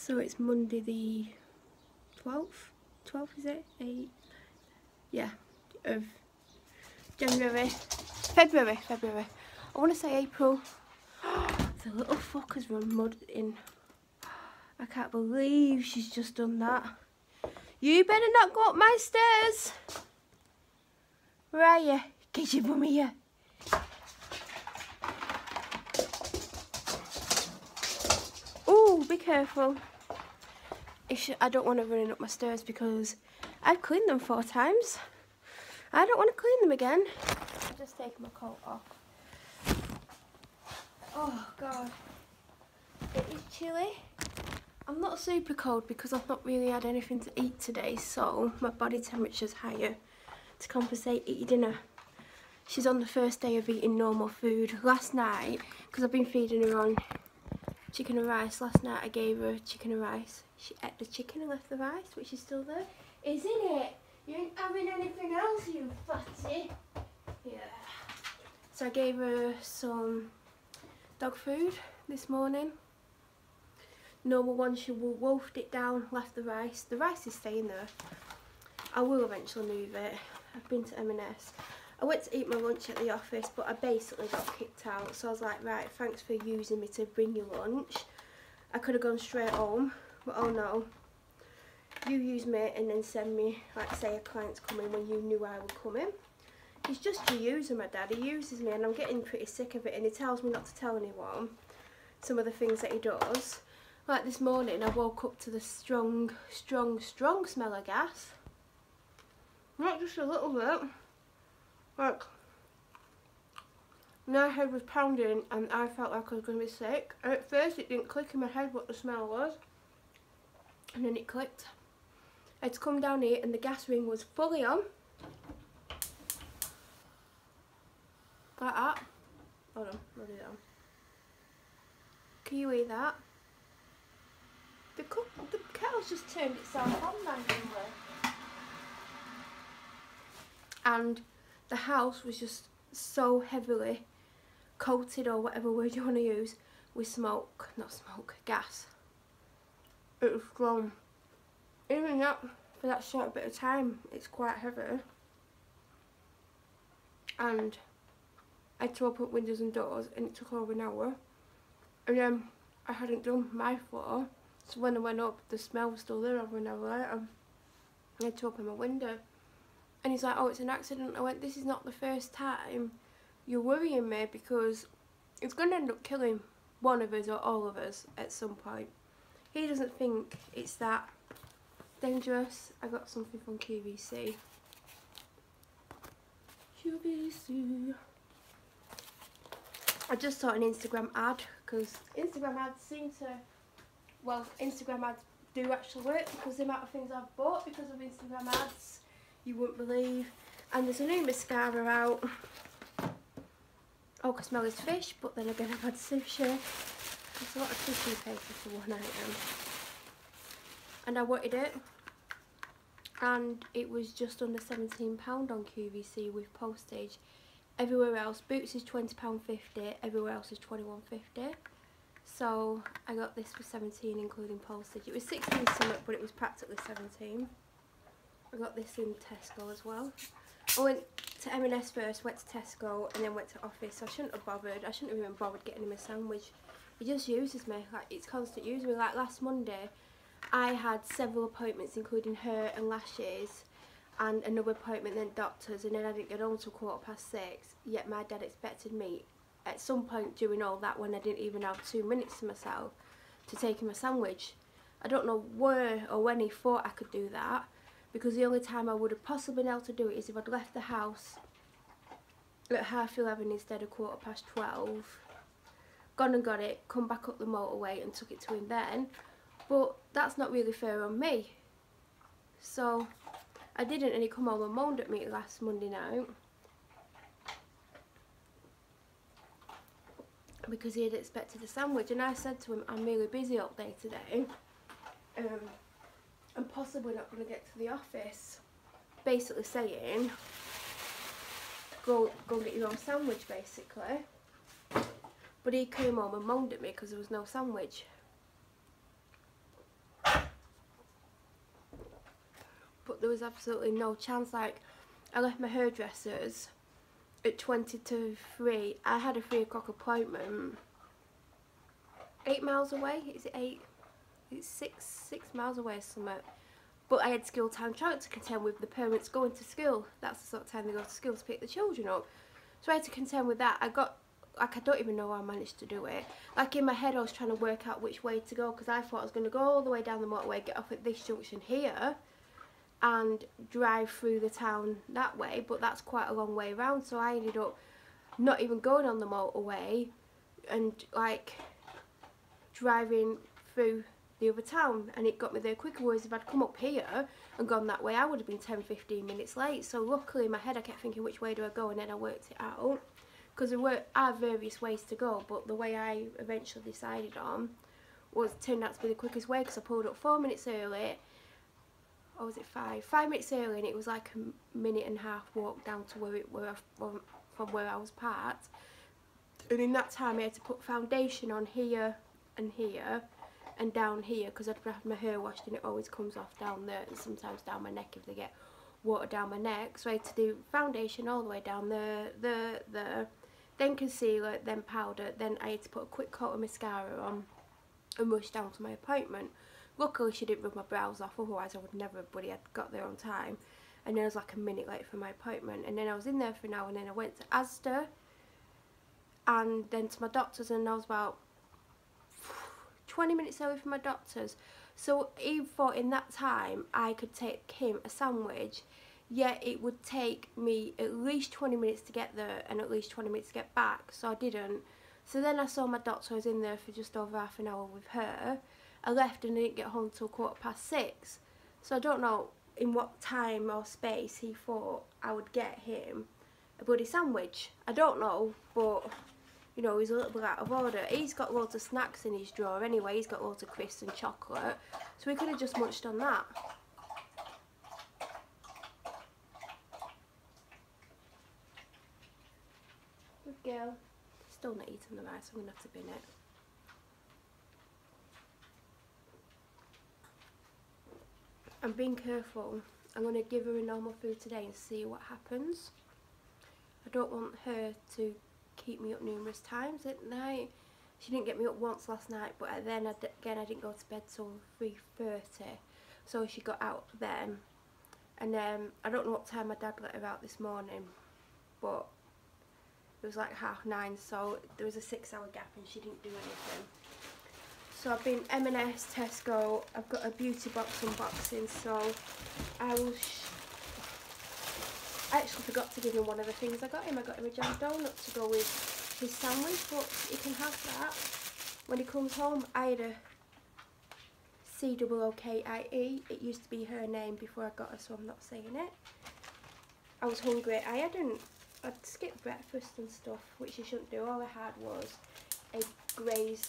So it's Monday the 12th? 12th is it? 8? Yeah, of January. February, February. I want to say April. the little fuckers were mud in. I can't believe she's just done that. You better not go up my stairs. Where are you? Get your bum here. Oh, be careful. I don't want to run up my stairs because I've cleaned them four times. I don't want to clean them again. I'll just take my coat off. Oh God, it is chilly. I'm not super cold because I've not really had anything to eat today so my body temperature's higher to compensate eating dinner. She's on the first day of eating normal food. Last night, because I've been feeding her on chicken and rice, last night I gave her chicken and rice. She ate the chicken and left the rice, which is still there. Isn't it? You ain't having anything else, you fatty. Yeah. So I gave her some dog food this morning. Normal one, she wolfed it down, left the rice. The rice is staying there. I will eventually move it. I've been to M&S. I went to eat my lunch at the office, but I basically got kicked out. So I was like, right, thanks for using me to bring you lunch. I could have gone straight home, but oh no. You use me and then send me, like say a client's coming when you knew I would come in. He's just a user, my dad. He uses me and I'm getting pretty sick of it and he tells me not to tell anyone some of the things that he does. Like this morning, I woke up to the strong, strong, strong smell of gas. Not just a little bit. Like, my head was pounding and I felt like I was going to be sick. And at first it didn't click in my head what the smell was. And then it clicked. I had to come down here and the gas ring was fully on. Like that. Hold on, I'll do that you hear that? The, cook, the kettle's just turned itself on randomly. And the house was just so heavily coated or whatever word you want to use with smoke, not smoke, gas. It was strong. Even that, for that short bit of time, it's quite heavy. And I had to open up windows and doors and it took over an hour. And then I hadn't done my floor. So when I went up, the smell was still there over an hour later. I had to open my window. And he's like, oh, it's an accident. I went, this is not the first time you're worrying me because it's going to end up killing one of us or all of us at some point. He doesn't think it's that dangerous. I got something from QVC. QVC. I just saw an Instagram ad because Instagram ads seem to, well, Instagram ads do actually work because the amount of things I've bought because of Instagram ads you wouldn't believe. And there's a new mascara out. Oh, I smell is fish, but then again I've had sushi. There's a lot of tissue paper for one item. And I wanted it. And it was just under £17 on QVC with postage. Everywhere else, Boots is £20.50, everywhere else is £21.50. So I got this for 17 including postage. It was 16 something, but it was practically 17. I got this in Tesco as well. I went to M&S first, went to Tesco, and then went to office. I shouldn't have bothered. I shouldn't have even bothered getting him a sandwich. He just uses me. Like, it's constant using me. Like, last Monday, I had several appointments, including hair and lashes, and another appointment, then doctors, and then I didn't get home until quarter past six. Yet my dad expected me at some point during all that when I didn't even have two minutes to myself to take him a sandwich. I don't know where or when he thought I could do that because the only time I would have possibly been able to do it is if I'd left the house at half 11 instead of quarter past 12 gone and got it, come back up the motorway and took it to him then. But that's not really fair on me. So I didn't and he come home and moaned at me last Monday night. Because he had expected a sandwich and I said to him I'm really busy all day today. Um, I'm possibly not going to get to the office. Basically saying, go, go get your own sandwich, basically. But he came home and moaned at me because there was no sandwich. But there was absolutely no chance. Like, I left my hairdresser's at 20 to 3. I had a 3 o'clock appointment. 8 miles away? Is it 8? It's 6, 6 miles away or something. But I had school time trying to contend with the parents going to school. That's the sort of time they go to school to pick the children up. So I had to contend with that. I got, like, I don't even know how I managed to do it. Like, in my head, I was trying to work out which way to go because I thought I was going to go all the way down the motorway, get off at this junction here, and drive through the town that way. But that's quite a long way around. So I ended up not even going on the motorway and, like, driving through the other town and it got me there quicker whereas if I'd come up here and gone that way I would have been 10-15 minutes late. So luckily in my head I kept thinking which way do I go? And then I worked it out. Because there were are various ways to go but the way I eventually decided on was turned out to be the quickest way because I pulled up four minutes early. Or was it five? Five minutes early and it was like a minute and a half walk down to where it were from, from where I was parked. And in that time I had to put foundation on here and here and down here because I'd have my hair washed and it always comes off down there and sometimes down my neck if they get water down my neck so I had to do foundation all the way down there, the, the, then concealer, then powder, then I had to put a quick coat of mascara on and rush down to my appointment. Luckily she didn't rub my brows off otherwise I would never have but I got there on time and then I was like a minute late for my appointment and then I was in there for an hour and then I went to Asda and then to my doctor's and I was about 20 minutes away from my doctor's. So he thought in that time I could take him a sandwich, yet it would take me at least 20 minutes to get there and at least 20 minutes to get back, so I didn't. So then I saw my doctor, I was in there for just over half an hour with her. I left and didn't get home till quarter past six. So I don't know in what time or space he thought I would get him a bloody sandwich. I don't know, but you know, he's a little bit out of order. He's got loads of snacks in his drawer anyway. He's got loads of crisps and chocolate. So we could have just munched on that. Good girl. Still not eating the rice, I'm going to have to bin it. I'm being careful. I'm going to give her a normal food today and see what happens. I don't want her to keep me up numerous times at night. She didn't get me up once last night, but then again I didn't go to bed till 3.30, so she got out then. And um, I don't know what time my dad let her out this morning, but it was like half nine, so there was a six hour gap and she didn't do anything. So I've been M&S, Tesco, I've got a beauty box unboxing, so I will I actually forgot to give him one of the things I got him. I got him a jam donut to go with his sandwich, but he can have that when he comes home. I had a C-O-O-K-I-E. It used to be her name before I got her, so I'm not saying it. I was hungry. I hadn't, I'd skipped breakfast and stuff, which you shouldn't do. All I had was a Graze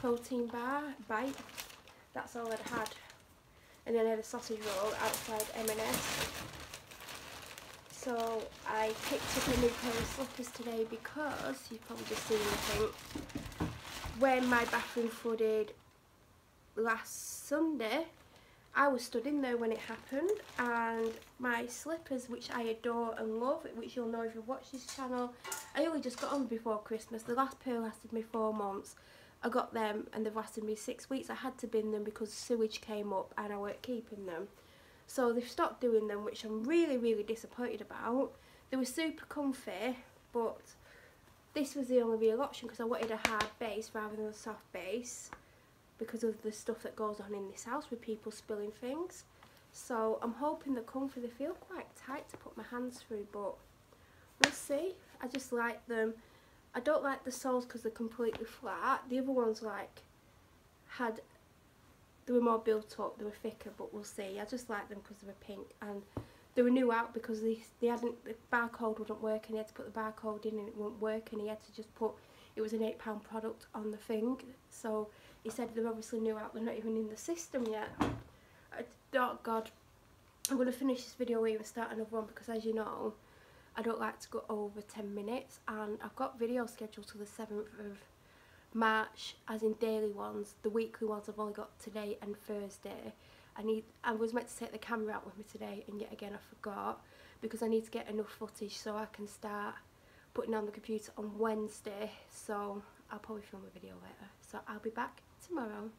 protein bar, bite. That's all I'd had. And then I had a sausage roll outside M&S so I picked up a new pair of slippers today because you've probably just seen I think when my bathroom flooded last Sunday I was stood in there when it happened and my slippers which I adore and love which you'll know if you've watched this channel I only just got them before Christmas. The last pair lasted me four months. I got them and they've lasted me six weeks. I had to bin them because sewage came up and I weren't keeping them so they've stopped doing them, which I'm really, really disappointed about. They were super comfy, but this was the only real option because I wanted a hard base rather than a soft base because of the stuff that goes on in this house with people spilling things. So I'm hoping they're comfy. They feel quite tight to put my hands through, but we'll see. I just like them. I don't like the soles because they're completely flat. The other ones like had they were more built up, they were thicker, but we'll see. I just like them because they were pink and they were new out because they, they hadn't, the barcode wouldn't work and he had to put the barcode in and it wouldn't work and he had to just put, it was an £8 product on the thing. So he said they're obviously new out, they're not even in the system yet. Oh God, I'm going to finish this video here and start another one because as you know, I don't like to go over 10 minutes and I've got video scheduled till the 7th of March, as in daily ones, the weekly ones I've only got today and Thursday. I need I was meant to take the camera out with me today and yet again I forgot because I need to get enough footage so I can start putting on the computer on Wednesday. So I'll probably film a video later. So I'll be back tomorrow